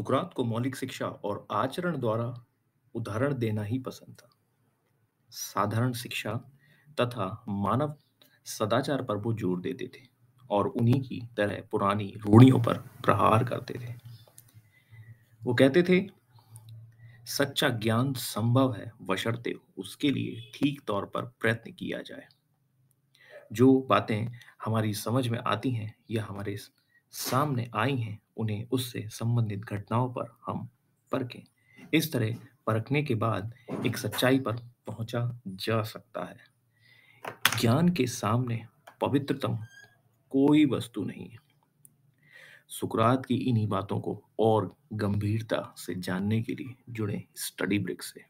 सुकरात को मौलिक शिक्षा और आचरण द्वारा उदाहरण देना ही पसंद था। साधारण शिक्षा तथा मानव सदाचार पर वो ज़ोर देते थे और उन्हीं की तरह पुरानी रूढ़ियों पर प्रहार करते थे। वो कहते थे, सच्चा ज्ञान संभव है, बशर्ते उसके लिए ठीक तौर पर प्रयत्न किया जाए। जो बातें हमारी समझ में आती हैं या हमारे सामने आई हैं, उन्हें उससे संबंधित घटनाओं पर हम परखें। इस तरह परखने के बाद एक सच्चाई पर पहुँचा जा सकता है। ज्ञान के सामने पवित्रतम कोई वस्तु नहीं है। सुकरात की इन्हीं बातों को और गंभीरता से जानने के लिए जुड़े स्टडी ब्रिक से।